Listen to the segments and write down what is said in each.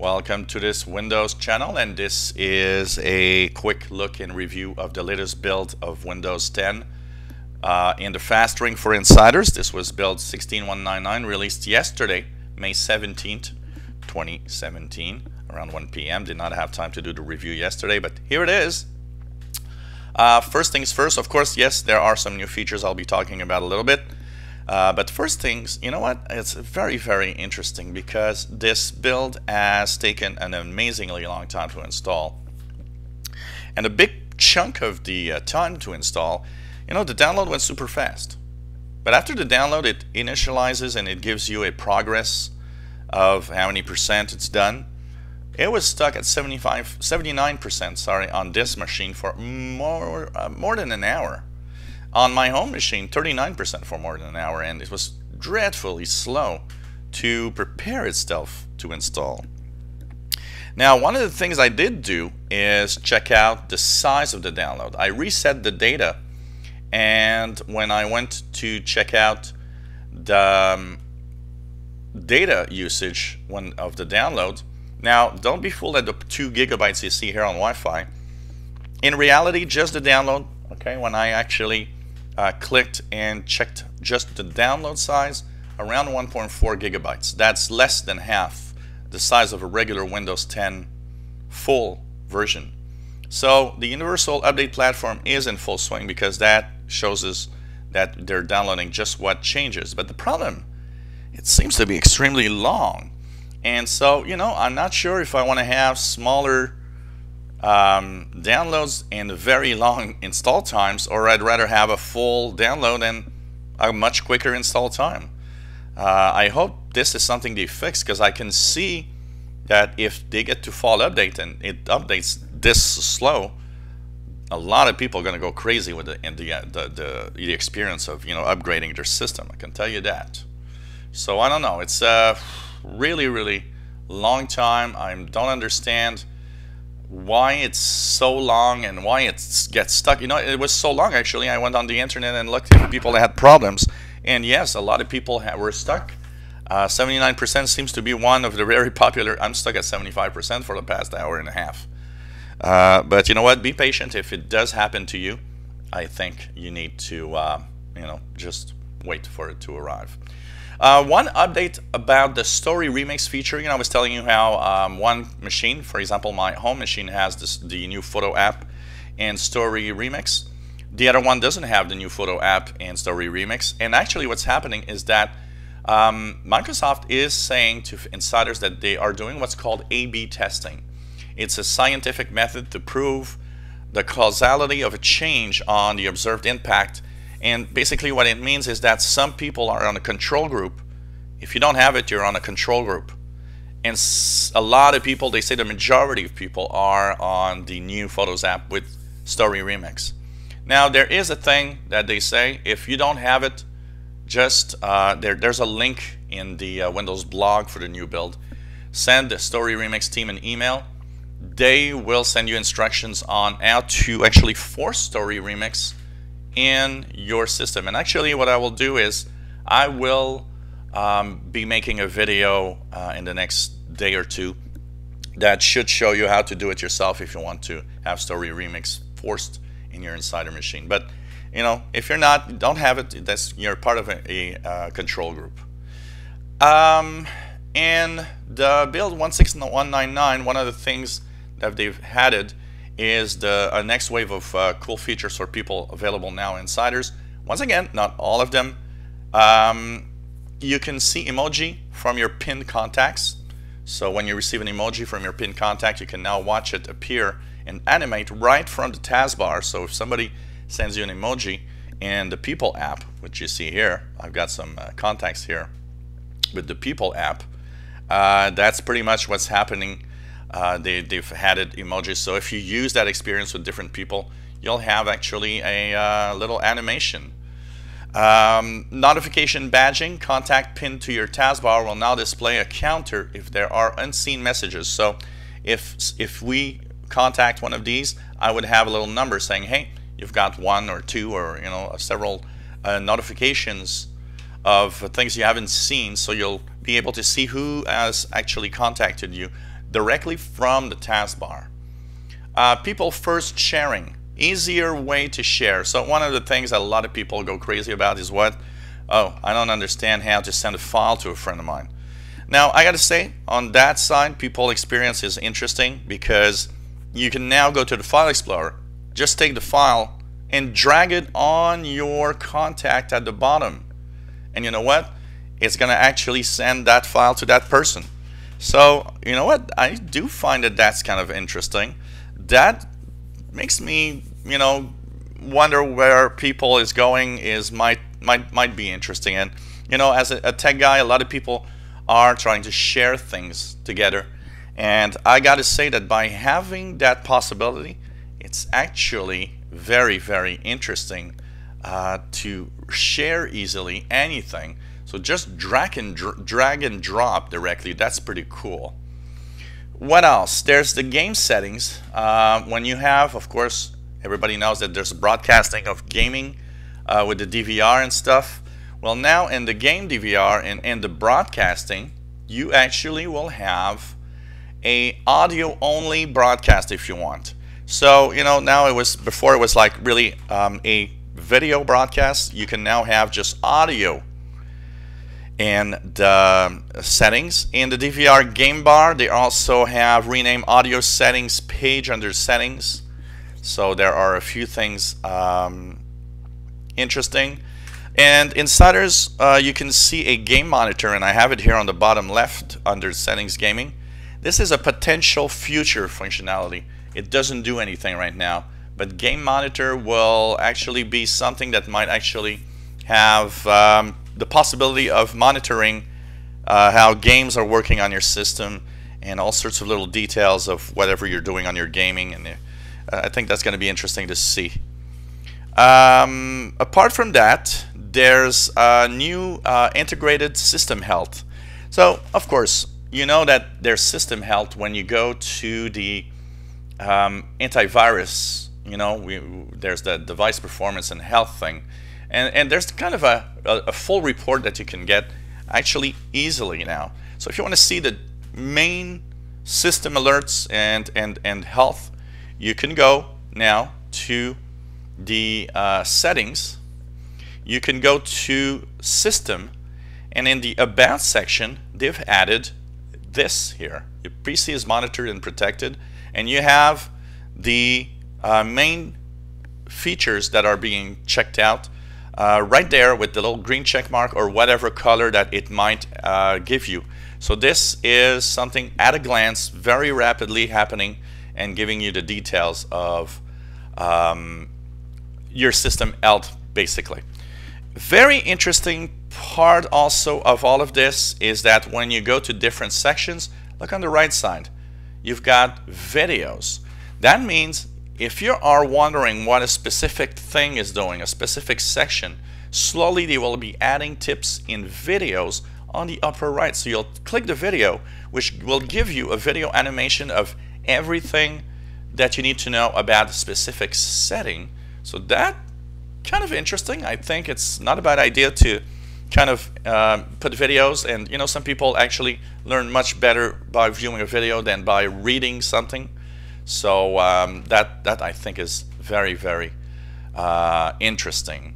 Welcome to this Windows channel and this is a quick look and review of the latest build of Windows 10 uh, in the fast ring for insiders. This was build 16199 released yesterday May 17th 2017 around 1 p.m. Did not have time to do the review yesterday but here it is. Uh, first things first of course yes there are some new features I'll be talking about a little bit. Uh, but first things, you know what? It's very, very interesting because this build has taken an amazingly long time to install. And a big chunk of the uh, time to install, you know, the download went super fast. But after the download, it initializes and it gives you a progress of how many percent it's done. It was stuck at 75, 79% sorry, on this machine for more, uh, more than an hour. On my home machine, 39% for more than an hour, and it was dreadfully slow to prepare itself to install. Now, one of the things I did do is check out the size of the download. I reset the data, and when I went to check out the um, data usage when, of the download, now don't be fooled at the 2 gigabytes you see here on Wi-Fi. In reality, just the download, okay, when I actually uh, clicked and checked just the download size around 1.4 gigabytes. That's less than half the size of a regular Windows 10 full version. So the Universal Update Platform is in full swing because that shows us that they're downloading just what changes. But the problem, it seems to be extremely long. And so, you know, I'm not sure if I want to have smaller um, downloads and very long install times or I'd rather have a full download and a much quicker install time. Uh, I hope this is something they fix because I can see that if they get to fall update and it updates this slow, a lot of people are going to go crazy with the, uh, the, the, the experience of you know upgrading their system. I can tell you that. So I don't know. It's a really really long time. I don't understand why it's so long and why it gets stuck. You know, it was so long actually. I went on the internet and looked at people that had problems, and yes, a lot of people were stuck. 79% uh, seems to be one of the very popular. I'm stuck at 75% for the past hour and a half. Uh, but you know what? Be patient. If it does happen to you, I think you need to, uh, you know, just wait for it to arrive. Uh, one update about the story remix feature, you know, I was telling you how um, one machine, for example, my home machine has this, the new photo app and story remix. The other one doesn't have the new photo app and story remix. And actually what's happening is that um, Microsoft is saying to insiders that they are doing what's called A-B testing. It's a scientific method to prove the causality of a change on the observed impact and basically what it means is that some people are on a control group. If you don't have it, you're on a control group. And a lot of people, they say the majority of people are on the new Photos app with Story Remix. Now there is a thing that they say, if you don't have it, just uh, there, there's a link in the uh, Windows blog for the new build. Send the Story Remix team an email. They will send you instructions on how to actually force Story Remix in your system. And actually what I will do is I will um, be making a video uh, in the next day or two that should show you how to do it yourself if you want to have Story Remix forced in your Insider machine. But you know, if you're not, don't have it, that's you're part of a, a uh, control group. Um, and the build 16199, one of the things that they've added is the uh, next wave of uh, cool features for people available now insiders. Once again, not all of them. Um, you can see emoji from your pinned contacts. So when you receive an emoji from your pinned contact, you can now watch it appear and animate right from the taskbar. So if somebody sends you an emoji in the People app, which you see here, I've got some uh, contacts here with the People app, uh, that's pretty much what's happening uh, they, they've added emojis. So if you use that experience with different people, you'll have actually a uh, little animation. Um, notification badging, contact pinned to your taskbar will now display a counter if there are unseen messages. So if, if we contact one of these, I would have a little number saying, hey, you've got one or two or you know several uh, notifications of things you haven't seen so you'll be able to see who has actually contacted you directly from the taskbar. Uh, people first sharing, easier way to share. So one of the things that a lot of people go crazy about is what? Oh, I don't understand how to send a file to a friend of mine. Now, I got to say, on that side, people experience is interesting because you can now go to the File Explorer, just take the file and drag it on your contact at the bottom. And you know what? It's to actually send that file to that person. So, you know what? I do find that that's kind of interesting. That makes me, you know, wonder where people is going is might might might be interesting. And you know, as a, a tech guy, a lot of people are trying to share things together. And I got to say that by having that possibility, it's actually very, very interesting uh, to share easily anything. So just drag and, dr drag and drop directly. That's pretty cool. What else? There's the game settings. Uh, when you have, of course, everybody knows that there's broadcasting of gaming uh, with the DVR and stuff. Well, now in the game DVR and in the broadcasting, you actually will have a audio only broadcast if you want. So, you know, now it was, before it was like really um, a video broadcast, you can now have just audio and the settings. In the DVR game bar, they also have rename audio settings page under settings. So there are a few things um, interesting. And insiders, uh, you can see a game monitor, and I have it here on the bottom left under settings gaming. This is a potential future functionality. It doesn't do anything right now, but Game Monitor will actually be something that might actually have um, the possibility of monitoring uh, how games are working on your system and all sorts of little details of whatever you're doing on your gaming and uh, I think that's going to be interesting to see. Um, apart from that, there's a new uh, integrated system health. So, of course, you know that there's system health when you go to the um, antivirus, you know, we, there's the device performance and health thing. And, and there's kind of a, a, a full report that you can get actually easily now. So if you want to see the main system alerts and, and, and health, you can go now to the uh, settings. You can go to system and in the about section, they've added this here. Your PC is monitored and protected and you have the uh, main features that are being checked out uh, right there with the little green check mark or whatever color that it might uh, give you. So this is something at a glance very rapidly happening and giving you the details of um, your system health basically. Very interesting part also of all of this is that when you go to different sections, look on the right side you've got videos. That means if you are wondering what a specific thing is doing, a specific section, slowly they will be adding tips in videos on the upper right. So you'll click the video, which will give you a video animation of everything that you need to know about a specific setting. So that kind of interesting. I think it's not a bad idea to kind of uh, put videos and you know some people actually learn much better by viewing a video than by reading something so um, that that I think is very very uh, interesting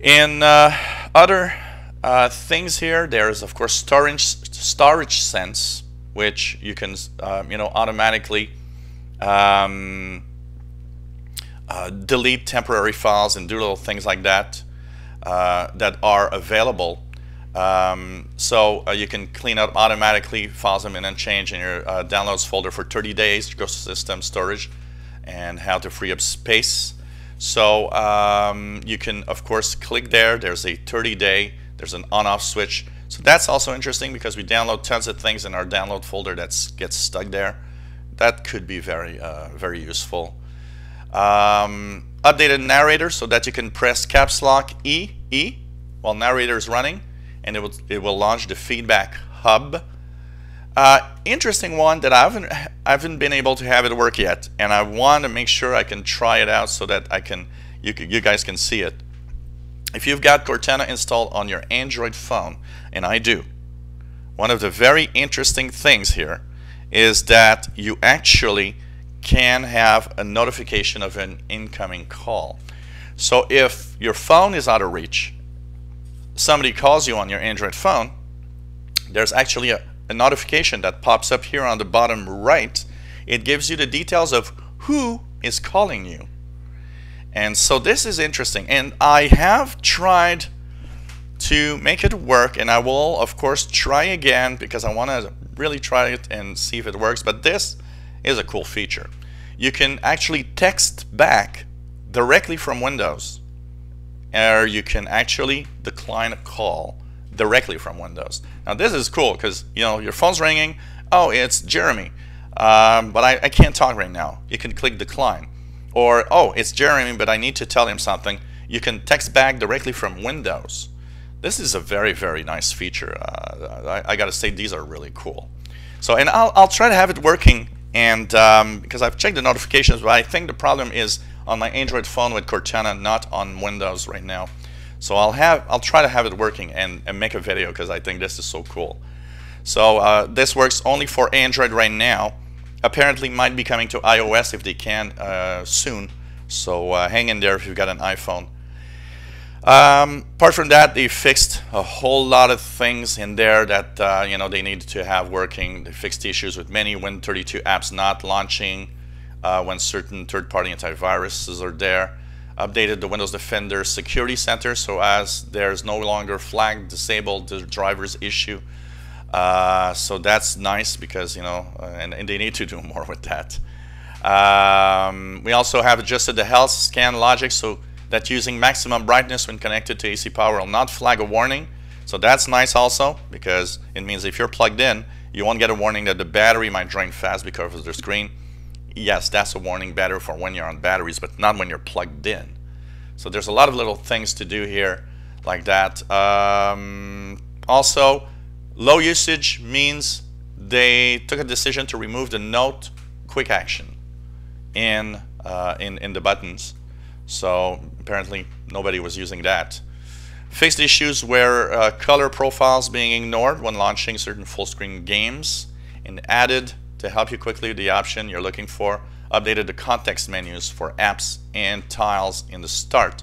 in uh, other uh, things here there's of course storage storage sense which you can um, you know automatically um, uh, delete temporary files and do little things like that uh, that are available. Um, so uh, you can clean up automatically files them and then change in your uh, downloads folder for 30 days, to go to system storage and how to free up space. So um, you can of course click there, there's a 30 day, there's an on off switch. So that's also interesting because we download tons of things in our download folder that gets stuck there. That could be very, uh, very useful. Um, updated narrator so that you can press caps lock E, E while narrator is running and it will, it will launch the feedback hub. Uh, interesting one that I haven't, I haven't been able to have it work yet and I want to make sure I can try it out so that I can you, you guys can see it. If you've got Cortana installed on your Android phone, and I do, one of the very interesting things here is that you actually can have a notification of an incoming call. So if your phone is out of reach, somebody calls you on your Android phone, there's actually a, a notification that pops up here on the bottom right. It gives you the details of who is calling you. And so this is interesting. And I have tried to make it work and I will of course try again because I want to really try it and see if it works but this is a cool feature you can actually text back directly from Windows or you can actually decline a call directly from Windows. Now this is cool because you know your phone's ringing. Oh it's Jeremy. Um, but I, I can't talk right now. You can click decline. Or oh it's Jeremy but I need to tell him something. You can text back directly from Windows. This is a very very nice feature. Uh, I, I, gotta say these are really cool. So and I'll, I'll try to have it working and um, because I've checked the notifications but I think the problem is on my Android phone with Cortana not on Windows right now. So I'll have I'll try to have it working and, and make a video because I think this is so cool. So uh, this works only for Android right now. Apparently might be coming to iOS if they can uh, soon. So uh, hang in there if you've got an iPhone. Um, apart from that, they fixed a whole lot of things in there that uh, you know they needed to have working. They fixed issues with many Win32 apps not launching uh, when certain third-party antiviruses are there. Updated the Windows Defender Security Center so as there's no longer flag disabled the driver's issue. Uh, so that's nice because you know, uh, and, and, they need to do more with that. Um, we also have adjusted the health scan logic so that using maximum brightness when connected to AC power will not flag a warning. So that's nice also because it means if you're plugged in, you won't get a warning that the battery might drain fast because of the screen. Yes, that's a warning better for when you're on batteries, but not when you're plugged in. So there's a lot of little things to do here like that. Um, also, low usage means they took a decision to remove the note quick action in, uh, in, in the buttons. So apparently nobody was using that. Fixed issues where uh, color profiles being ignored when launching certain full screen games and added to help you quickly the option you're looking for updated the context menus for apps and tiles in the start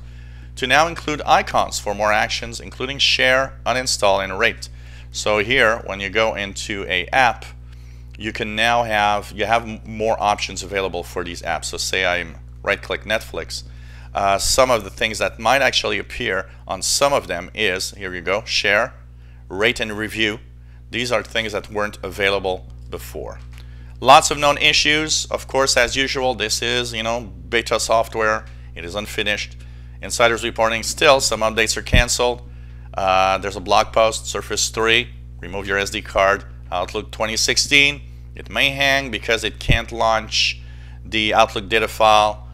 to now include icons for more actions including share, uninstall and rate. So here when you go into a app you can now have you have more options available for these apps. So say I'm right click Netflix uh, some of the things that might actually appear on some of them is, here you go, share, rate and review. These are things that weren't available before. Lots of known issues. Of course, as usual, this is, you know, beta software. It is unfinished. Insiders reporting still, some updates are canceled. Uh, there's a blog post, Surface 3, remove your SD card. Outlook 2016, it may hang because it can't launch the Outlook data file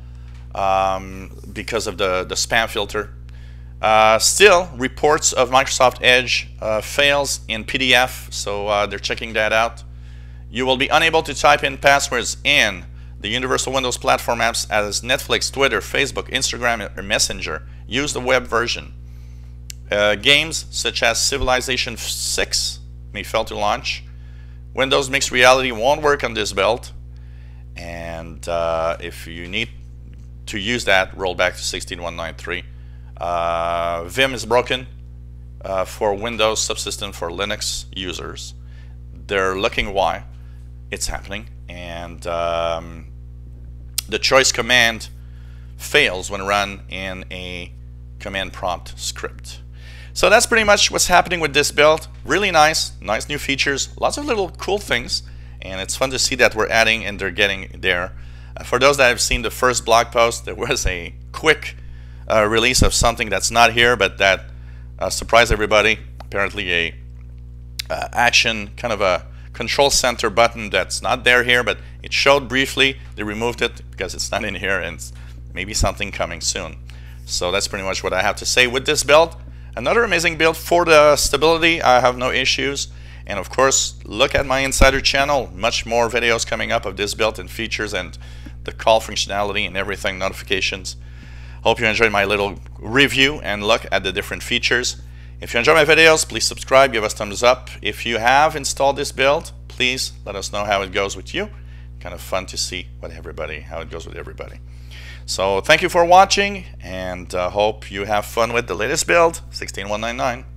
um, because of the, the spam filter. Uh, still, reports of Microsoft Edge uh, fails in PDF, so uh, they're checking that out. You will be unable to type in passwords in the Universal Windows Platform apps as Netflix, Twitter, Facebook, Instagram, or Messenger. Use the web version. Uh, games such as Civilization 6 may fail to launch. Windows Mixed Reality won't work on this build. And uh, if you need to use that, roll back to 16193. Uh, Vim is broken uh, for Windows subsystem for Linux users. They're looking why it's happening, and um, the choice command fails when run in a command prompt script. So that's pretty much what's happening with this build. Really nice, nice new features, lots of little cool things, and it's fun to see that we're adding and they're getting there. For those that have seen the first blog post, there was a quick uh, release of something that's not here, but that uh, surprised everybody. Apparently, a uh, action kind of a control center button that's not there here, but it showed briefly. They removed it because it's not in here, and maybe something coming soon. So that's pretty much what I have to say with this build. Another amazing build for the stability. I have no issues. And of course, look at my insider channel. Much more videos coming up of this build and features and the call functionality and everything, notifications. Hope you enjoyed my little review and look at the different features. If you enjoy my videos, please subscribe, give us thumbs up. If you have installed this build, please let us know how it goes with you. Kind of fun to see what everybody, how it goes with everybody. So thank you for watching and uh, hope you have fun with the latest build, 16199.